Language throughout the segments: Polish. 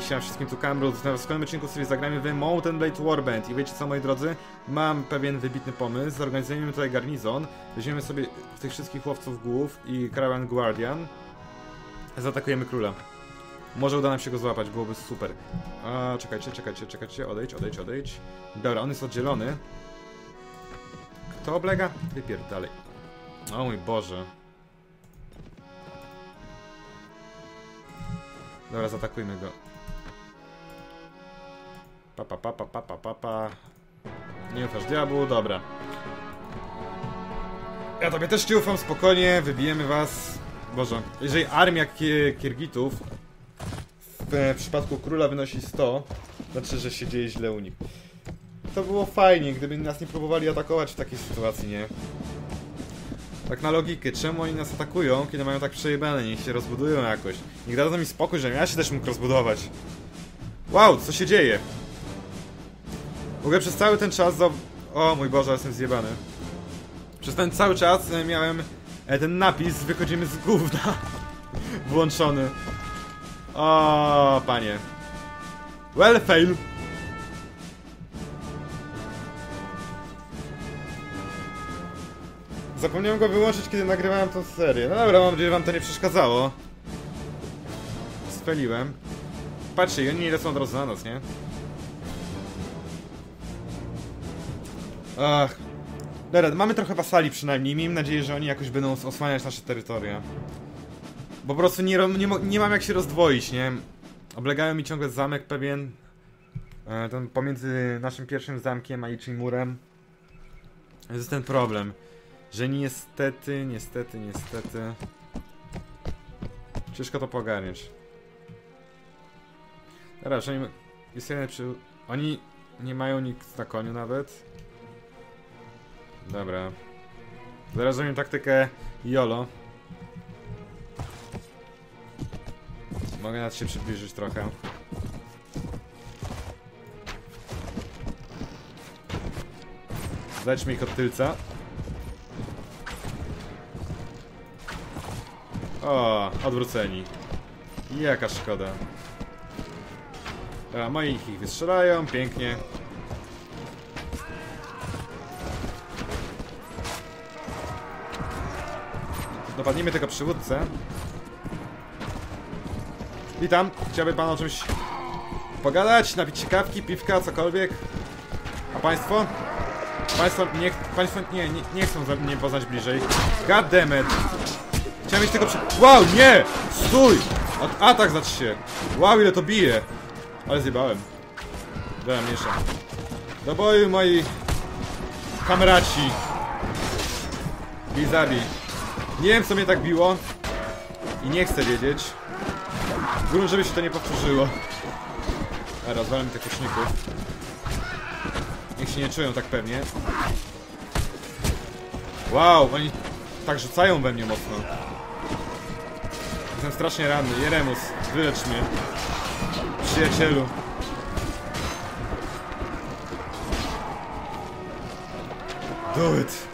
siema wszystkim tu Camrud. W kolejnym odcinku sobie zagramy w Mountain Blade Warband. I wiecie co moi drodzy? Mam pewien wybitny pomysł. Zorganizujemy tutaj garnizon. Weźmiemy sobie tych wszystkich łowców głów i Caravan Guardian. Zaatakujemy króla. Może uda nam się go złapać, byłoby super. A, czekajcie, czekajcie, czekajcie, odejdź, odejdź, odejdź. Dobra, on jest oddzielony. Kto oblega? Wypierdalej. O mój Boże. Dobra, zaatakujmy go. Pa, pa, pa, pa, pa, pa, pa, pa. Nie ufasz diabłu, dobra. Ja tobie też nie ufam, spokojnie, wybijemy was. Boże, jeżeli armia ki Kirgitów w, w przypadku króla wynosi 100, znaczy, że się dzieje źle u nich. To było fajnie, gdyby nas nie próbowali atakować w takiej sytuacji, nie? Tak na logikę, czemu oni nas atakują, kiedy mają tak przejebane, niech się rozbudują jakoś. Niech dadzą mi spokój, żebym ja się też mógł rozbudować. Wow, co się dzieje? W ogóle przez cały ten czas za... O mój Boże, jestem zjebany. Przez ten cały czas e, miałem e, ten napis wychodzimy z gówna włączony. O, panie. Well, fail. Zapomniałem go wyłączyć, kiedy nagrywałem tą serię. No dobra, mam nadzieję, że wam to nie przeszkadzało. Spaliłem. Patrzcie, oni lecą od razu na nas, nie? Ach. Dobra, mamy trochę wasali przynajmniej. Miejmy nadzieję, że oni jakoś będą osłaniać nasze terytoria. Bo po prostu nie, nie, nie mam jak się rozdwoić, nie? Oblegają mi ciągle zamek pewien. E, ten pomiędzy naszym pierwszym zamkiem a Ichimurem. Jest ten problem. Że niestety, niestety, niestety... Ciężko to pogarniać. Dobra, że. Jest jeden przy... Oni nie mają nikt na koniu nawet. Dobra. Zaraz zrobimy taktykę YOLO. Mogę nawet się przybliżyć trochę. Zajdźmy ich od tylca. O, odwróceni. Jaka szkoda. Dobra, moi ich wystrzelają, pięknie. Dopadnijmy tego przywódcę. Witam, chciałby pan o czymś pogadać, napić się kawki, piwka, cokolwiek? A państwo? Państwo nie, państwo nie, nie, nie chcą mnie poznać bliżej. God damn it. Chciałem mieć tego przy... Wow, nie! Stój! At atak zacz się! Wow, ile to bije! Ale zjebałem. Dobra, mniejsza. Do boju, moi... Kamraci. Bizarri. Nie wiem, co mnie tak biło. I nie chcę wiedzieć. Górą, żeby się to nie powtórzyło. A rozwalam tych kuszników. Niech się nie czują tak pewnie. Wow, oni tak rzucają we mnie mocno. Jestem strasznie ranny. Jeremus, wylecz mnie. Przyjacielu. Do it.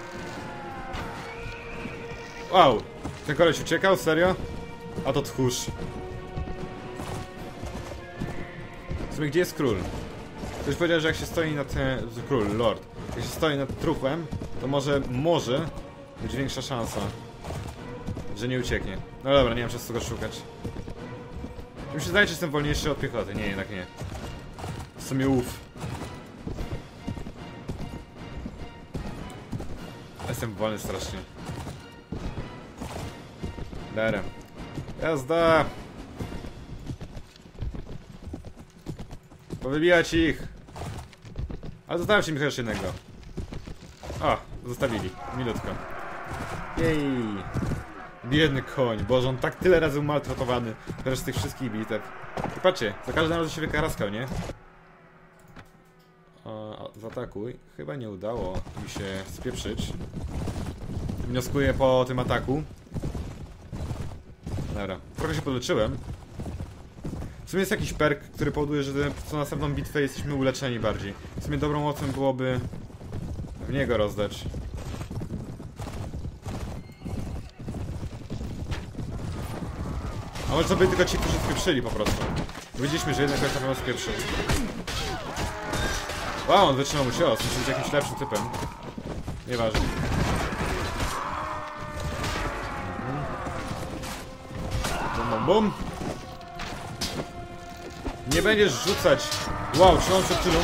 Wow. Ten koleś uciekał? Serio? A to tchórz. W sumie gdzie jest król? Ktoś powiedział, że jak się stoi nad... E, król, lord. Jak się stoi nad trupem, to może, może być większa szansa, że nie ucieknie. No dobra, nie mam czasu go szukać. Mi się zdaje, że jestem wolniejszy od piechoty. Nie, jednak nie. W sumie uff. Jestem wolny strasznie. Dobra. Jazda! Powybijać ich! Ale zostawcie mi chociaż jednego. O, zostawili. Milutko. Jej! Biedny koń, boże, on tak tyle razy umaltratowany teraz z tych wszystkich bitew. I patrzcie, za każdym razem się wykaraskał, nie? O, zaatakuj. Chyba nie udało mi się spieprzyć. Wnioskuję po tym ataku. Dobra, trochę się podleczyłem. W sumie jest jakiś perk, który powoduje, że co następną bitwę jesteśmy uleczeni bardziej. W sumie dobrą mocą byłoby w niego rozdać. A może to byli tylko ci, którzy spieprzyli po prostu. Widzieliśmy, że jednak na pewno spieprzył. Wow, on wytrzymał mu cios. Musi być jakimś lepszym typem. Nieważne. Bum. Nie będziesz rzucać. Wow, on przed tylą?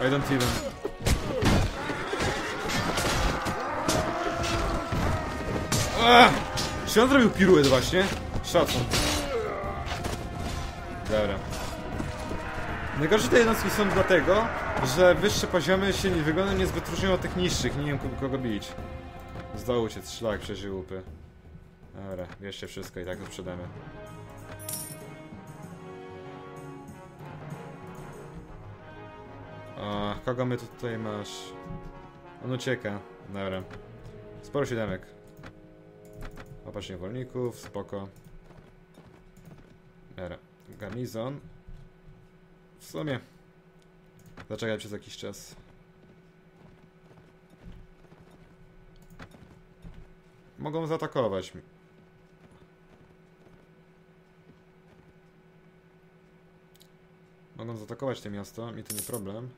I don't even. Ach! Czy on zrobił piruet właśnie? Szacun. Dobra. Najgorsze te jednostki są dlatego, że wyższe poziomy się nie wyglądają niezbyt różnią od tych niższych. Nie wiem kogo, bić. Z dołu cię szlak przeżył łupy. Dobra, bierzcie wszystko i tak sprzedamy. O, kogo my tutaj masz? On ucieka. Dobra. Sporo siódemek. Opatrzenie wolników, spoko. Dobra. Garnizon. W sumie. Zaczekaj przez jakiś czas. Mogą zaatakować Mogą zaatakować to miasto, mi to nie problem.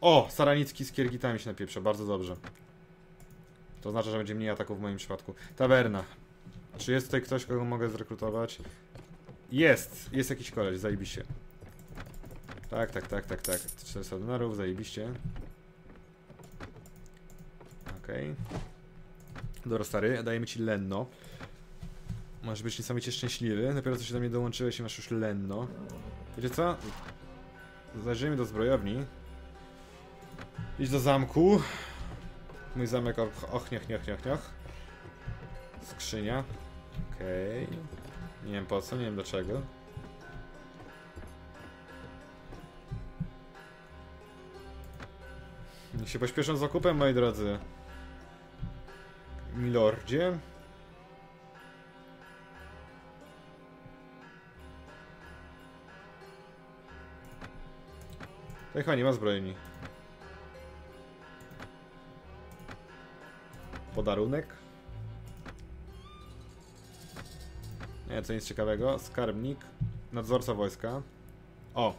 O! Saranicki z Kiergitami się napieprza, bardzo dobrze. To oznacza, że będzie mniej ataków w moim przypadku. Tawerna. Czy jest tutaj ktoś, kogo mogę zrekrutować? Jest! Jest jakiś koleś, zajebiście. Tak, tak, tak, tak, tak. 400 dolarów, zajebiście. Okej. Okay. Dobra, stary, dajemy ci Lenno. Masz być niesamowicie szczęśliwy. Dopiero co się do mnie dołączyłeś i masz już Lenno. Wiecie co? Zajrzyjmy do zbrojowni. Idź do zamku. Mój zamek och, och niech, niech, niech, niech. Skrzynia. Okej. Okay. Nie wiem po co, nie wiem dlaczego. Niech się pośpieszą z zakupem, moi drodzy. Milordzie. To chyba nie ma zbrojni. Podarunek. Nie, co nic ciekawego. Skarbnik. Nadzorca wojska. O!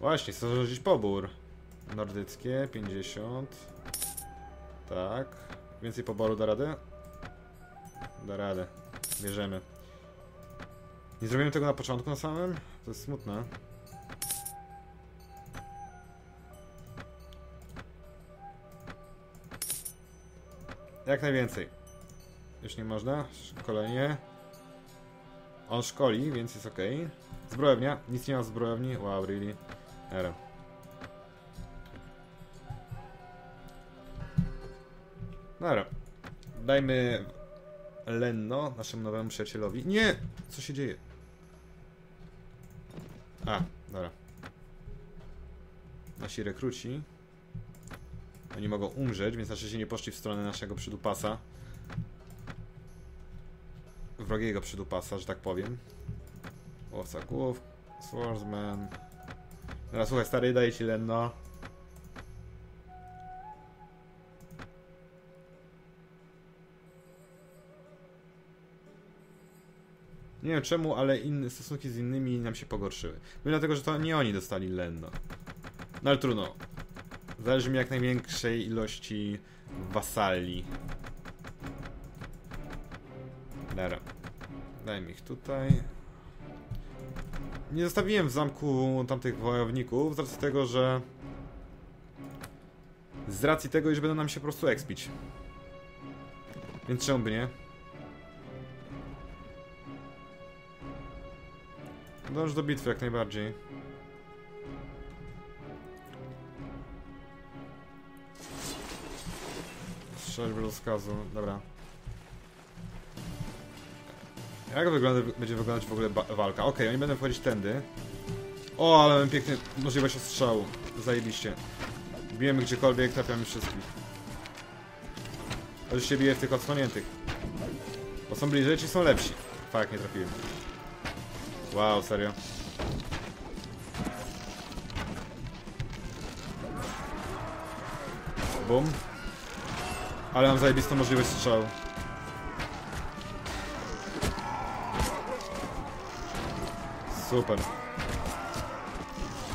Właśnie, chcę zarządzić pobór. Nordyckie, 50. Tak. Więcej poboru da radę? Da radę. Bierzemy. Nie zrobimy tego na początku na samym? To jest smutne. Jak najwięcej. Już nie można. Szkolenie. On szkoli, więc jest ok. Zbrojownia. Nic nie ma w zbrojowni. Wow, really. Era. Dobra. Dajmy Lenno, naszemu nowemu przyjacielowi. Nie! Co się dzieje? A, dobra. Nasi rekruci. Oni mogą umrzeć, więc znaczy się nie poszli w stronę naszego przydupasa. Wrogiego przydupasa, że tak powiem. Łowca głów, swordsman. Dobra, słuchaj, stary, daję ci Lenno. Nie wiem czemu, ale inne stosunki z innymi nam się pogorszyły. Myślę dlatego, że to nie oni dostali Lenno. No ale trudno. Zależy mi jak największej ilości wasali. Dobra. Dajmy ich tutaj. Nie zostawiłem w zamku tamtych wojowników z racji tego, że... Z racji tego, iż będą nam się po prostu expić. Więc czemu by nie? Dąż do bitwy jak najbardziej. Strzelby rozkazu, dobra. Jak wygląda, będzie wyglądać w ogóle walka? Okay, oni będą wchodzić tędy. O, ale mamy piękny możliwość ostrzału. Zajebiście. Bijemy gdziekolwiek, trafiamy wszystkich. Chociaż bije w tych odsłoniętych. Bo są bliżej, czy są lepsi? Fak, nie trafiłem. Wow, serio. Bum. Ale mam zajebistą możliwość strzału. Super.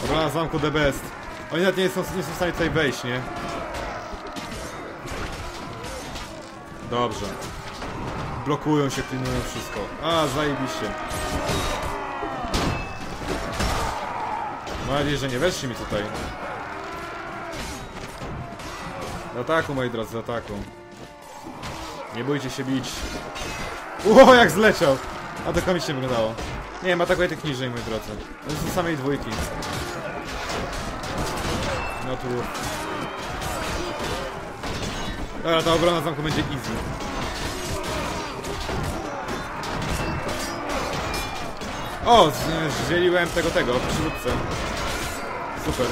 Obrona zamku the best. Oni nawet nie są, nie są w stanie tutaj wejść, nie? Dobrze. Blokują się, pilnują wszystko. A, zajebiście. Mam nadzieję, że nie weszli mi tutaj. Ataku, moi drodzy, do ataku. Nie bójcie się bić. Ło, jak zleciał! A to komicznie wyglądało. Nie, ma tak tych niżej, moi drodzy. To są samej dwójki. No tu... Dobra, ta obrona zamku będzie easy. O, z- zdzieliłem tego, tego, przywódcę. Super.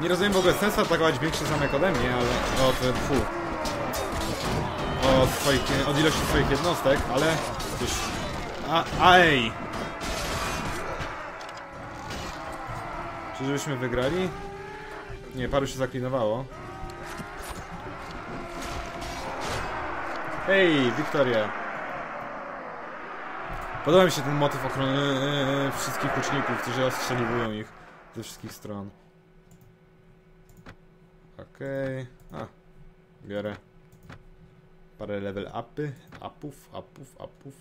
Nie rozumiem w ogóle sensu atakować większy zamek ode mnie, ale... O, to... Fu. Od, swoich, od ilości swoich jednostek, ale... Cóż... A, a ej! Czyżbyśmy wygrali? Nie, paru się zaklinowało. Hej, Wiktoria! Podoba mi się ten motyw ochrony e, wszystkich łuczników, którzy ostrzeliwują ich ze wszystkich stron. Okej. A, biorę. Parę level upy, upów, upów, upów.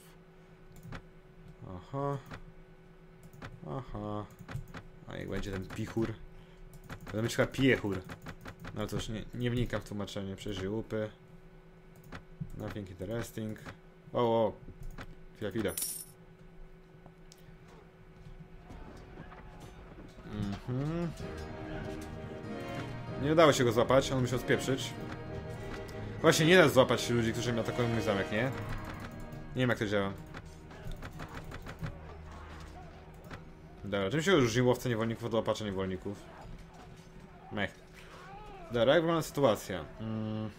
Aha. Aha. A jak będzie ten pichur? To być chyba piechur. No cóż, nie, nie wnikam w tłumaczenie. Przeżyj łupy. Nothing interesting. O, o. Chwila, chwila. Mhm. Nie udało się go złapać, on musiał spieprzyć. Właśnie nie da złapać ludzi, którzy atakują mój zamek, nie? Nie wiem jak to działa. Dobra, czym się różni łowca niewolników od łapacza niewolników? Mech. Dobra, jak wygląda sytuacja? Mm.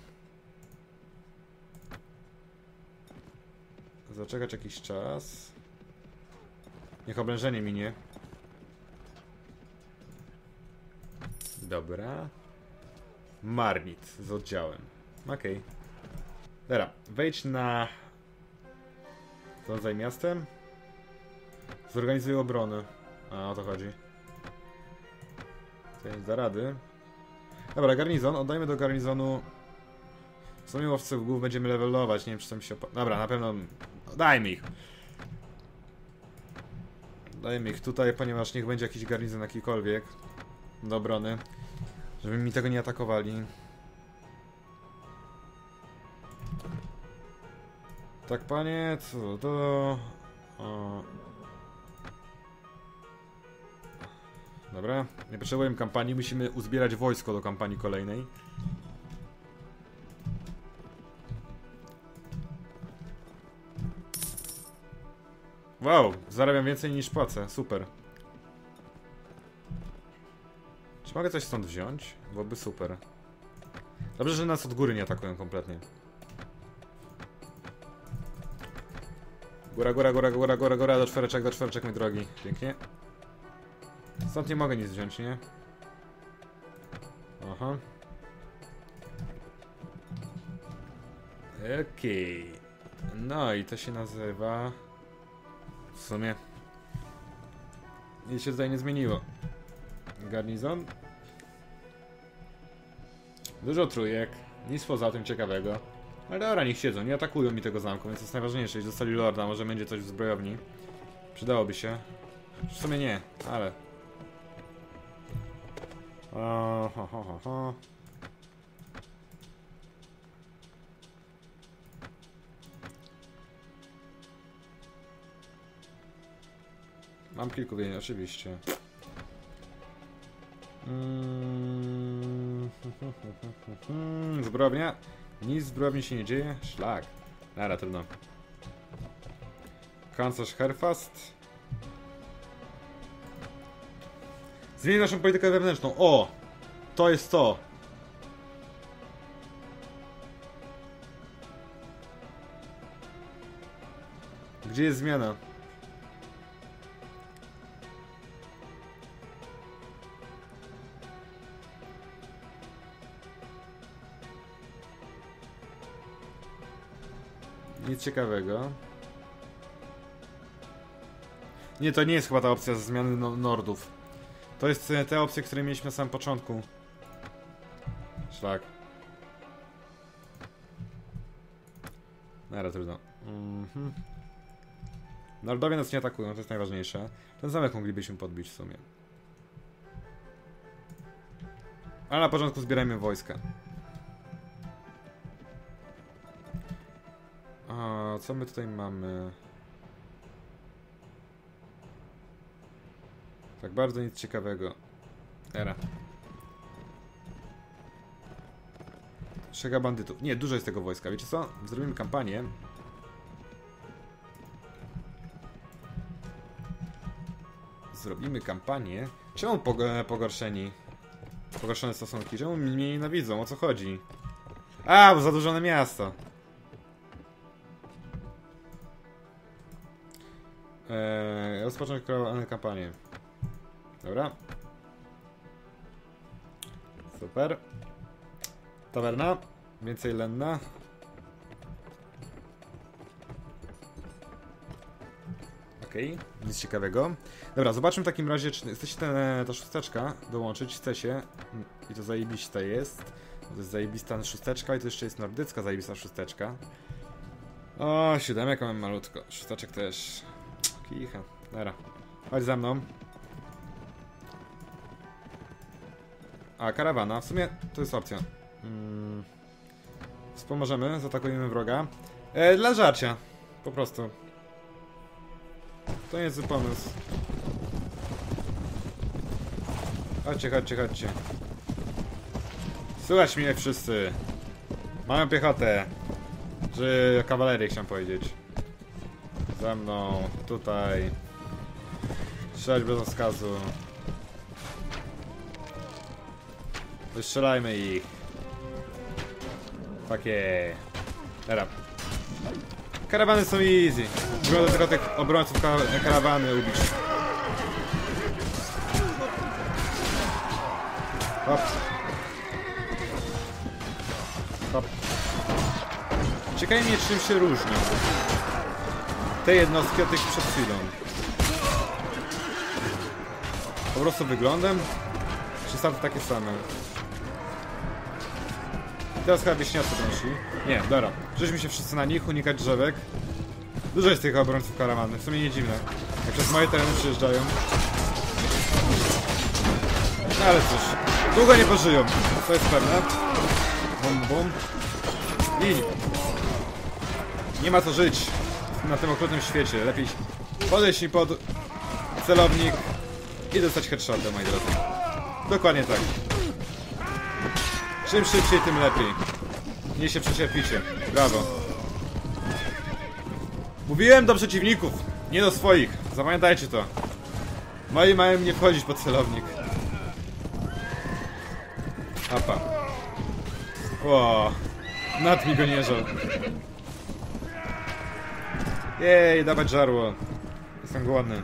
Zaczekać jakiś czas. Niech oblężenie minie. Dobra. Marnit z oddziałem. Okej. Okay. Dobra, wejdź na... Zarządzaj miastem. Zorganizuj obronę. A, o to chodzi. To jest da rady. Dobra, garnizon. Oddajmy do garnizonu... W sumie łowców głów będziemy levelować. Nie wiem, czy to mi się... Dobra, na pewno... Dajmy ich. Dajmy ich tutaj, ponieważ niech będzie jakiś garnizon jakikolwiek. Do obrony. Żeby mi tego nie atakowali. Tak, panie, co to... O. Dobra, nie potrzebujemy kampanii, musimy uzbierać wojsko do kampanii kolejnej. Wow, zarabiam więcej niż płacę, super. Czy mogę coś stąd wziąć? Byłoby super. Dobrze, że nas od góry nie atakują kompletnie. Góra, góra, góra, góra, góra, góra, do czworeczek, do czworeczek, mój drogi. Pięknie. Stąd nie mogę nic wziąć, nie? Aha. Okej. No i to się nazywa... W sumie... Nic się tutaj nie zmieniło. Garnizon. Dużo trójek. Nic poza tym ciekawego. Ale dobra, niech siedzą. Nie atakują mi tego zamku, więc jest najważniejsze. Jeśli dostali lorda, może będzie coś w zbrojowni. Przydałoby się. W sumie nie, ale... O, ho, ho, ho, ho. Mam kilku więźniów, oczywiście. Mm, Zbrojownia? Nic w zbrojowni się nie dzieje? Szlak. Dobra, trudno. Kanclerz Herfast. Zmień naszą politykę wewnętrzną. O! To jest to. Gdzie jest zmiana? Nic ciekawego. Nie, to nie jest chyba ta opcja ze zmiany no nordów. To jest e, te opcje, które mieliśmy na samym początku. Szlak. Nara, trudno. Mm -hmm. Nordowie nas nie atakują, to jest najważniejsze. Ten zamek moglibyśmy podbić w sumie. Ale na początku zbierajmy wojska. Co my tutaj mamy? Tak bardzo nic ciekawego. Era. Szega bandytów. Nie, dużo jest tego wojska. Wiecie co? Zrobimy kampanię. Zrobimy kampanię. Czemu pog- pogorszeni? Pogorszone stosunki. Czemu mnie nienawidzą? O co chodzi? A, bo zadłużone miasto. Rozpocząć kampanię. Dobra. Super. Tawerna. Więcej lenna. Okej, nic ciekawego. Dobra, zobaczmy w takim razie, czy chce się ten, ta szósteczka dołączyć. Chce się. I to zajebista jest. To jest zajebista szósteczka i to jeszcze jest nordycka zajebista szósteczka. O, siódemek mam malutko. Szósteczek też. Kicha. Dobra. Chodź za mną. A, karawana. W sumie to jest opcja. Mm. Wspomożemy, zaatakujemy wroga. E, dla żarcia. Po prostu. To nie jest pomysł. Chodźcie, chodźcie, chodźcie. Słuchać mnie wszyscy. Mamy piechotę. Że kawalerię chciałem powiedzieć. Za mną, tutaj. Strzelać bez rozkazu. Wystrzelajmy ich. Takie. Dobra. Karawany są easy. Wygląda tylko tych obrońców ka karawany ubić. Hop. Hop. Mnie czym się różnią. Te jednostki od tych przed chwilą. Po prostu wyglądem? Czy to takie same? I teraz chyba wieśniacy nosi. Nie, dobra. Żeśmy się wszyscy na nich, unikać drzewek. Dużo jest tych obrońców karawany, w sumie nie dziwne. Jak przez moje tereny przyjeżdżają. No ale cóż, długo nie pożyją, to jest pewne. Bum bum. I nie ma co żyć na tym okrutnym świecie. Lepiej podejść mi pod celownik i dostać headshotem, moi drodzy. Dokładnie tak. Czym szybciej, tym lepiej. Nie się przyczepicie. Brawo. Mówiłem do przeciwników, nie do swoich. Zapamiętajcie to. Moi mają nie wchodzić pod celownik. Apa. O, nad mi go nie żal. Jej, dawać żarło. Jestem głodny.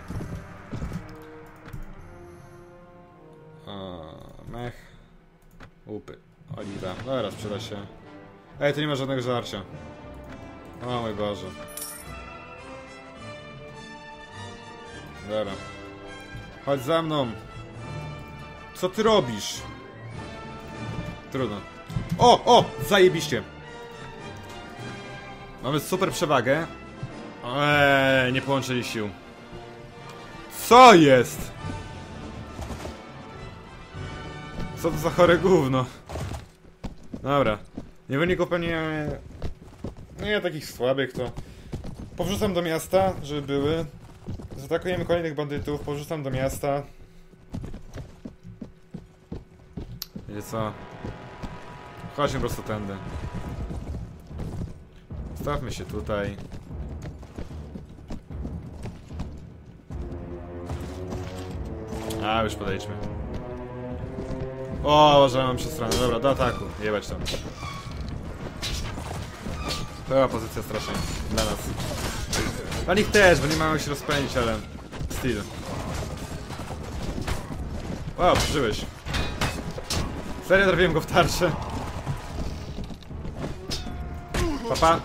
Upy. Oliwa. Dobra, sprzeda się. Ej, tu nie ma żadnego żarcia. O mój Boże. Dobra. Chodź za mną. Co ty robisz? Trudno. O, o! Zajebiście. Mamy super przewagę. Eee, nie połączyli sił. Co jest? Co to za chore gówno? Dobra. Nie wyniku pewnie... Nie, takich słabych to... Powrzucam do miasta, żeby były. Zaatakujemy kolejnych bandytów, powrzucam do miasta. Wiecie co? Chodźmy po prostu tędy. Stawmy się tutaj. A, już podejdźmy. O, że mam przestronę. Dobra, do ataku. Jebać tam. Była pozycja strasznie dla nas. Dla nich też, bo nie mają się rozpędzić, ale... Still. Wow, przeżyłeś. Serio trafiłem go w tarczę. Papa.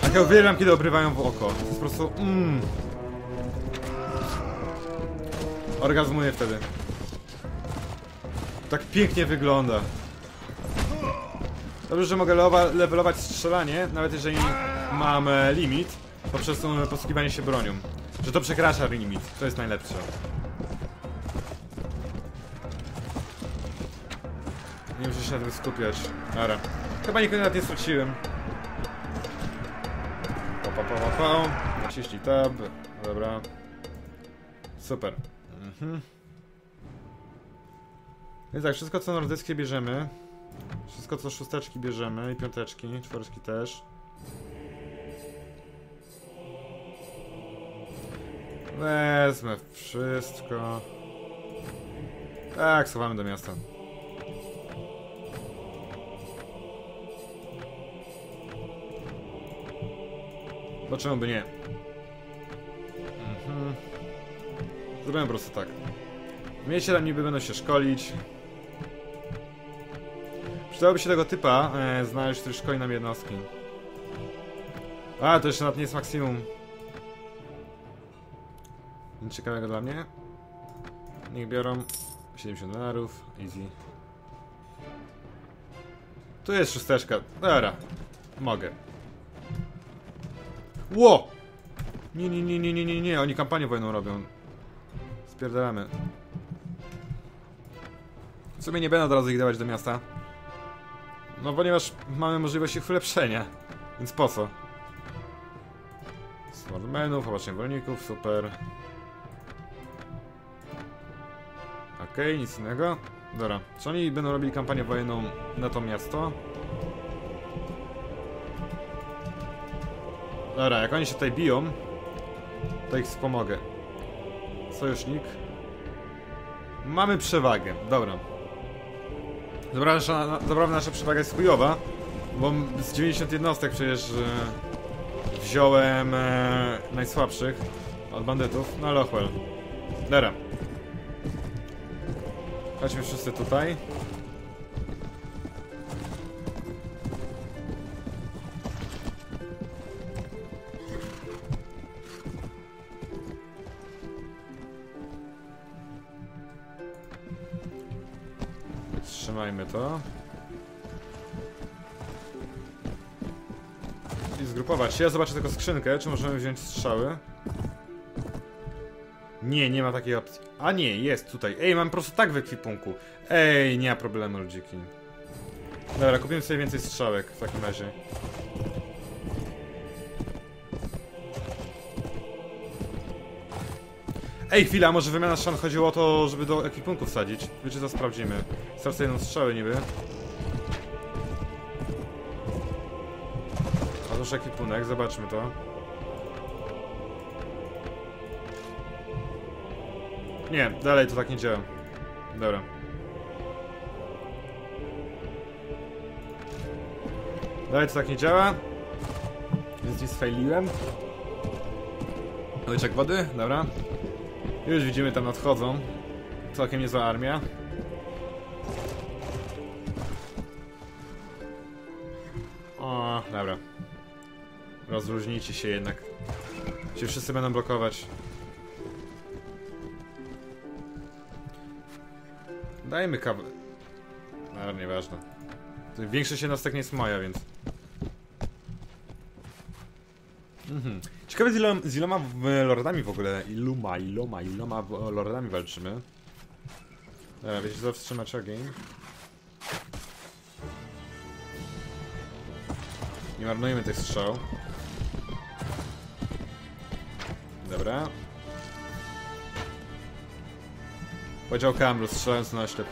Tak ja uwielbiam, kiedy obrywają w oko. To jest po prostu... Mmm. Orgazmuję wtedy. Tak pięknie wygląda. Dobrze, że mogę levelować strzelanie, nawet jeżeli mam e, limit, poprzez e, posługiwanie się bronią. Że to przekracza limit, to jest najlepsze. Nie muszę się na tym skupiać. Ara. Chyba nikogo nawet nie straciłem. Pa, pa, pa, pa, pa. Naciśnij tab. Dobra. Super. Mhm. Więc tak, wszystko co nordyckie bierzemy. Wszystko co szósteczki bierzemy i piąteczki, czwóreczki też. Wezmę wszystko. Tak, schowamy do miasta. Bo czemu by nie? Mhm. Zrobiłem po prostu tak. Miejcie tam niby będą się szkolić. Przydałoby się tego typa e, znaleźć, który szkoli nam jednostki. A, to jeszcze nawet nie jest maksimum. Nic ciekawego dla mnie. Niech biorą 70 dolarów, easy. Tu jest szósteczka. Dobra, mogę. Ło! Nie, nie, nie, nie, nie, nie, nie, oni kampanię wojenną robią. Spierdalamy. W sumie nie będę od razu ich dawać do miasta. No ponieważ mamy możliwość ich ulepszenia. Więc po co? Swordmenów, obaczenie wolników, super. Okej, nic innego. Dobra, czy oni będą robili kampanię wojenną na to miasto? Dobra, jak oni się tutaj biją, to ich wspomogę. Sojusznik. Mamy przewagę, dobra. Dobra nasza przewaga jest chujowa, bo z 90 jednostek przecież e, wziąłem e, najsłabszych od bandytów, no ale ochwel. Dobra. Chodźmy wszyscy tutaj. Trzymajmy to. I zgrupować się. Ja zobaczę tylko skrzynkę, czy możemy wziąć strzały. Nie, nie ma takiej opcji. A nie, jest tutaj. Ej, mam po prostu tak w ekwipunku. Ej, nie ma problemu, ludziki. Dobra, kupimy sobie więcej strzałek w takim razie. Ej, chwila, może wymiana szan chodziło o to, żeby do ekwipunku wsadzić. Wiecie co, sprawdzimy. Stracę jedną strzałę niby. Otóż ekwipunek, zobaczmy to. Nie, dalej to tak nie działa. Dobra. Dalej to tak nie działa. Więc nie sfailiłem. Łyczek wody, dobra. Już widzimy, tam nadchodzą. Całkiem niezła armia. O, dobra. Rozluźnijcie się jednak. Ci wszyscy będą blokować. Dajmy kawę. No, nieważne. Większość jednostek nie jest moja, więc... Mhm. Ciekawe z, iloma, z iloma lordami w ogóle. Iluma, iloma, iloma lordami walczymy. Dobra, wiecie co, wstrzymać ogień. Nie marnujmy tych strzał. Dobra. Powiedział Kamrus, strzelając na oślep.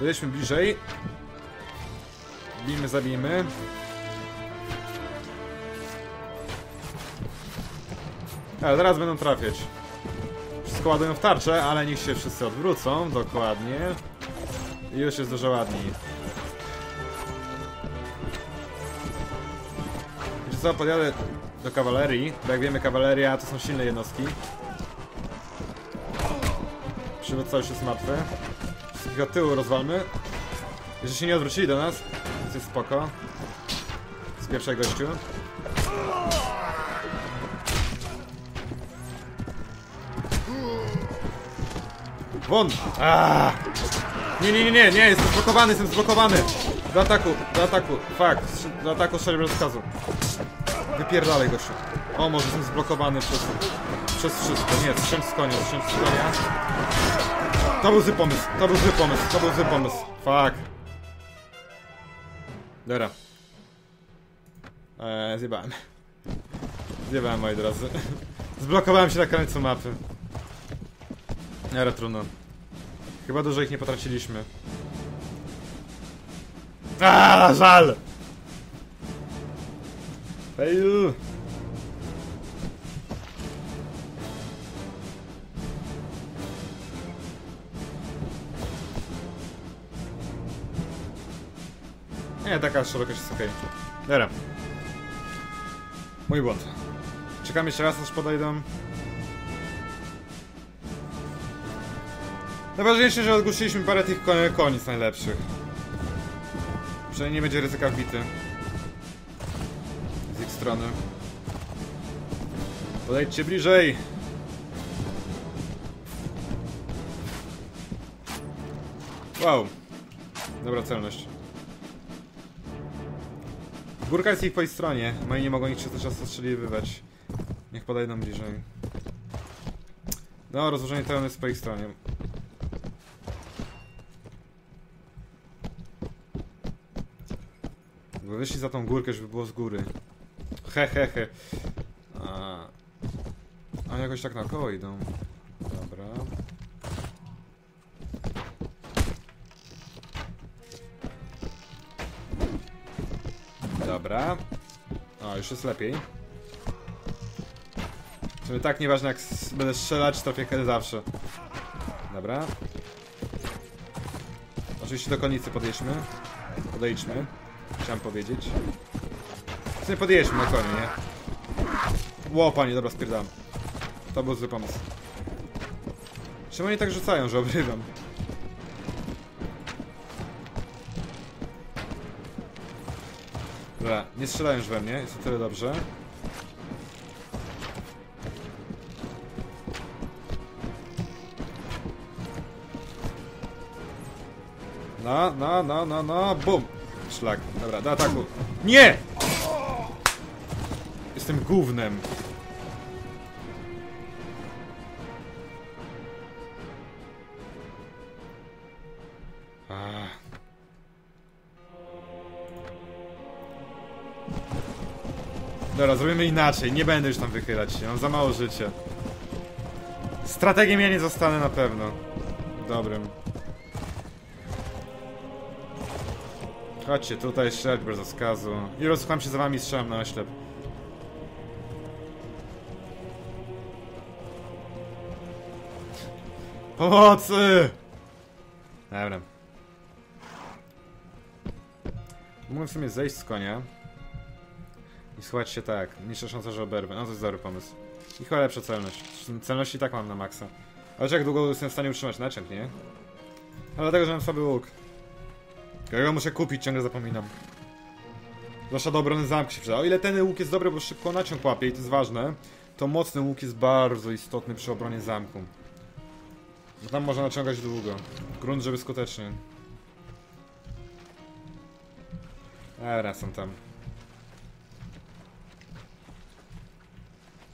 Dojedźmy bliżej. Bijmy, zabijmy. Ale zaraz będą trafiać. Wszystko ładują w tarczę, ale niech się wszyscy odwrócą, dokładnie. I już jest dużo ładniej. Wiecie co, podjadę do kawalerii, bo jak wiemy kawaleria to są silne jednostki. Przywódca już jest martwy. Wszystkich od tyłu rozwalmy. Jeżeli się nie odwrócili do nas, więc jest spoko. Z pierwszej gościu. Won! Aaaa! Nie, nie, nie, nie, nie, jestem zblokowany, jestem zblokowany! Do ataku, do ataku, strzy- do ataku strzelę bez rozkazu. Wypierdalaj gościu. O, może jestem zblokowany przez, przez wszystko. Nie, strzęp z konia, strzęp z konia. To był zły pomysł, to był zły pomysł, to był zły pomysł. Fuck. Dobra. Eee, zjebałem. Zjebałem, moi drodzy. Zblokowałem się na końcu mapy. Dobra, trudno. Chyba dużo ich nie potraciliśmy. A, żal! Fail! Nie, taka szerokość jest okej. Dobra. Mój błąd. Czekam jeszcze raz, aż podejdą. Najważniejsze, że odgłosiliśmy parę tych ko konic najlepszych. Przynajmniej nie będzie ryzyka wbity. Z ich strony. Podejdźcie bliżej! Wow. Dobra celność. Górka jest ich po ich stronie. Moi nie mogą ich przez czas ostrzeliwywać. Niech podejdą bliżej. No, rozłożenie terenu jest po ich stronie. Wyszli za tą górkę, żeby było z góry. He, he, he. A, a jakoś tak naokoło idą. Dobra. Dobra. O, już jest lepiej. Sumie tak nieważne jak będę strzelać, trafię kiedy zawsze. Dobra. Oczywiście do konicy podjedźmy. Podejdźmy. Chciałem powiedzieć. W sumie podjedźmy na koniu, nie? Ło, panie, dobra, spierdam. To był zły pomysł. Czemu oni tak rzucają, że obrywam? Dobra, nie strzelają już we mnie, jest o tyle dobrze. No, no, no, no, no, bum! Szlak, dobra, do ataku. Nie! Jestem gównem. Ah. Dobra, zrobimy inaczej. Nie będę już tam wychylać się. Mam za mało życia. Strategiem ja nie zostanę na pewno. Dobrym. Chodźcie, tutaj strzelać bez rozkazu. I rozchłam się za wami, strzelam na oślep. Pomocy! Dobra. Mógłbym w sumie zejść z konia. I schować się tak. Niższa szansa, że oberwę. No to jest dobry pomysł. I chyba lepsza celność. Celność i tak mam na maksa. Ale jak długo jestem w stanie utrzymać naciąg, nie? Ale dlatego, że mam słaby łuk. Którego muszę kupić, ciągle zapominam. Zwłaszcza do obrony zamku się przyda. O ile ten łuk jest dobry, bo szybko naciąg łapie i to jest ważne, to mocny łuk jest bardzo istotny przy obronie zamku. Bo tam można naciągać długo. Grunt, żeby skutecznie. Dobra, są tam.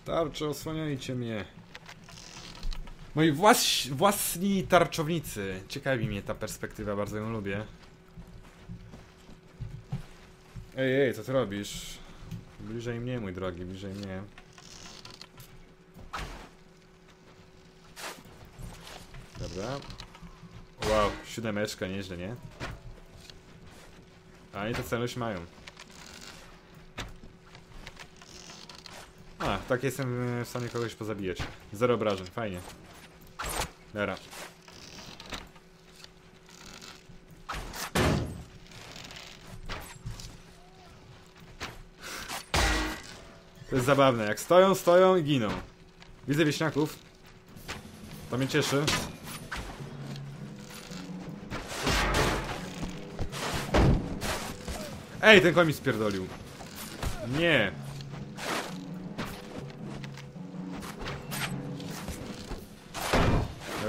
Tarcze, osłaniajcie mnie. Moi włas własni tarczownicy. Ciekawi mnie ta perspektywa, bardzo ją lubię. Ej, ej, co ty robisz? Bliżej mnie, mój drogi, bliżej mnie. Dobra. Wow, siódemeczka, nieźle, nie? A oni to celość mają. A, tak jestem w stanie kogoś pozabijać. Zero obrażeń, fajnie. Dobra. To jest zabawne, jak stoją, stoją i giną. Widzę wieśniaków. To mnie cieszy. Ej, ten koń mi spierdolił. Nie.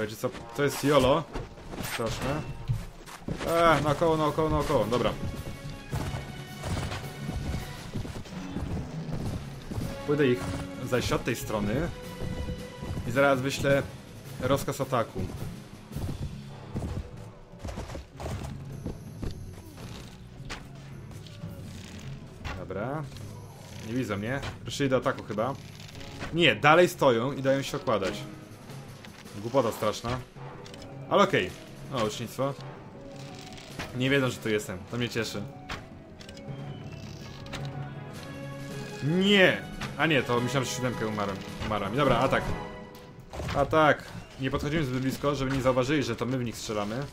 Wiecie co, to jest YOLO. Straszne. Eee, naokoło, naokoło, naokoło, dobra. Pójdę ich zajść od tej strony. I zaraz wyślę rozkaz ataku. Dobra. Nie widzą mnie. Ruszyli do ataku chyba. Nie, dalej stoją i dają się okładać. Głupota straszna. Ale okej. O, ucznictwo. Nie wiedzą, że tu jestem. To mnie cieszy. Nie! A nie, to myślałem, że siódemkę umarłem. umarłem. Dobra, atak. Atak. Nie podchodzimy zbyt blisko, żeby nie zauważyli, że to my w nich strzelamy.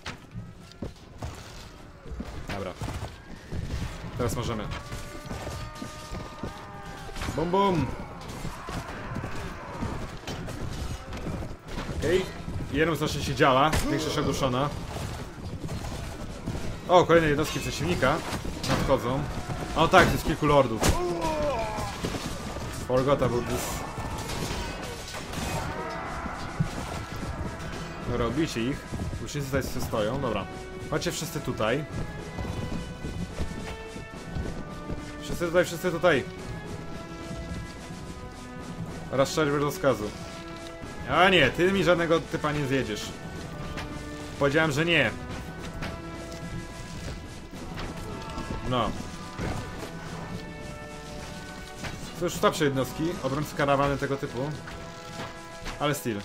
Dobra. Teraz możemy. Bum bum! Okej. Okay. Znacznie się działa, większość ogłuszona. O, kolejne jednostki przeciwnika nadchodzą. O tak, to jest kilku lordów. Forgot about this. Dobra, ich. Łucznicy tutaj sobie stoją, dobra. Chodźcie wszyscy tutaj. Wszyscy tutaj, wszyscy tutaj. Raz strzelać bez rozkazu. A nie, ty mi żadnego typa nie zjedziesz. Powiedziałem, że nie. No. To już słabsze jednostki, obrońcy karawany tego typu. Ale styl.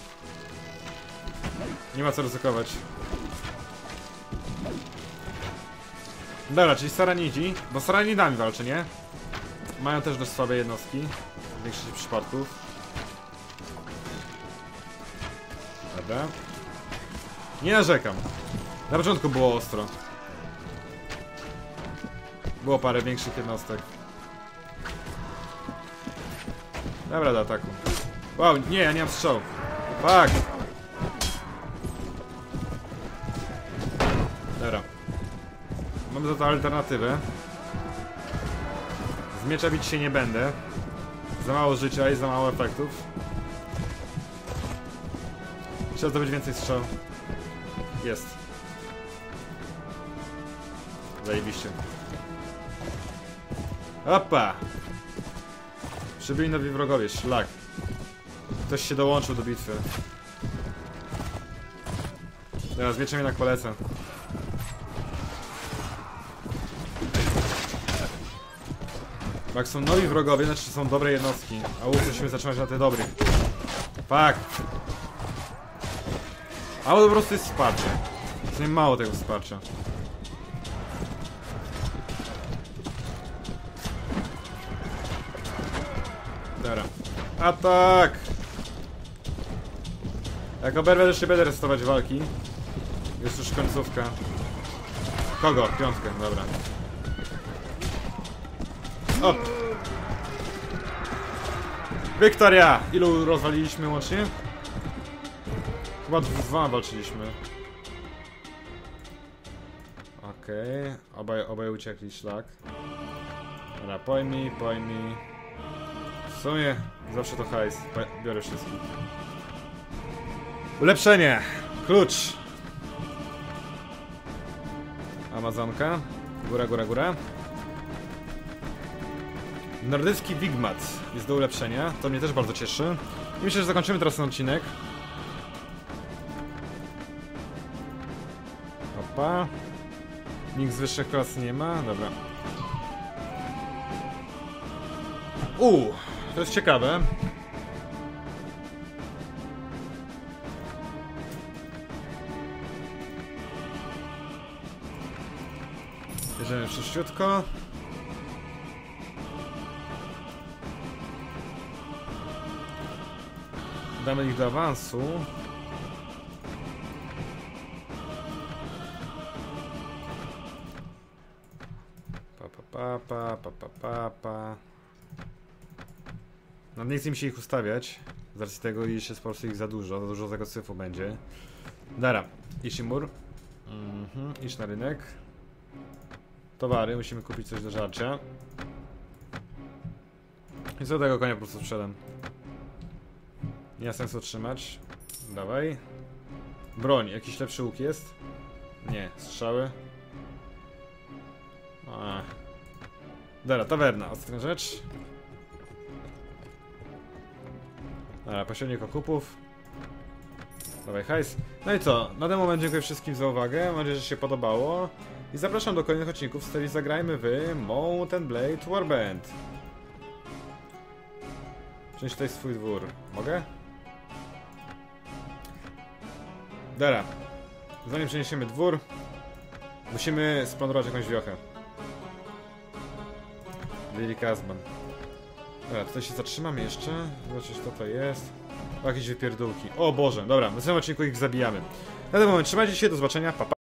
Nie ma co ryzykować. Dobra, czyli Saranidzi, bo Saranidami walczy, nie? Mają też dość słabe jednostki. W większości przypadków. Dobra. Nie narzekam. Na początku było ostro. Było parę większych jednostek. Dobra, do ataku. Wow, nie, ja nie mam strzał. Fuck! Dobra. Mamy za to alternatywę. Z miecza bić się nie będę. Za mało życia i za mało efektów. Trzeba zdobyć więcej strzał. Jest. Zajebiście. Opa! Przybyli nowi wrogowie, szlak. Ktoś się dołączył do bitwy. Teraz mieczem jednak polecę. Jak są nowi wrogowie, znaczy są dobre jednostki. A łuk musimy zatrzymać na tych dobrych. Fuck! A po prostu jest wsparcie. Jest mało tego wsparcia. Atak! Jak oberwę, też będę restować walki. Jest już końcówka. Kogo? Piątkę, dobra. O! Wiktoria! Ilu rozwaliliśmy łącznie? Chyba dwa walczyliśmy. Okej, okay. obaj, obaj uciekli szlak. Dobra, pojmij, pojmij. W sumie zawsze to hajs, biorę wszystkich. Ulepszenie! Klucz! Amazonka. Góra, góra, góra. Nordycki Wigmat jest do ulepszenia. To mnie też bardzo cieszy. I myślę, że zakończymy teraz ten odcinek. Opa. Nikt z wyższych klas nie ma. Dobra. Uuu, to jest ciekawe. Bierzemy szybciutko. Damy ich do awansu. Pa pa pa pa pa pa pa. No nie chce mi się ich ustawiać. Z racji tego, iż jest po prostu ich za dużo. Za dużo tego cyfru będzie. Dara. Ishimur. Mhm. Idź na rynek. Towary. Musimy kupić coś do żarcia. I co tego konia po prostu sprzedam. Nie ma sensu trzymać. Dawaj. Broń, jakiś lepszy łuk jest? Nie, strzały. Ach. Dobra, tawerna, ostatnia rzecz. Dobra, posiadnik okupów. Dawaj hajs. No i co? Na ten moment dziękuję wszystkim za uwagę. Mam nadzieję, że się podobało. I zapraszam do kolejnych odcinków z serii Zagrajmy w Mountain Blade Warband. Przenieść tutaj swój dwór. Mogę? Dobra. Zanim przeniesiemy dwór, musimy splądrować jakąś wiochę. Lily Kazban. Dobra, tutaj się zatrzymamy jeszcze. Zobaczyć co to jest. O, jakieś wypierdółki. O Boże, dobra, w następnym odcinku ich zabijamy. Na ten moment trzymajcie się, do zobaczenia, pa pa.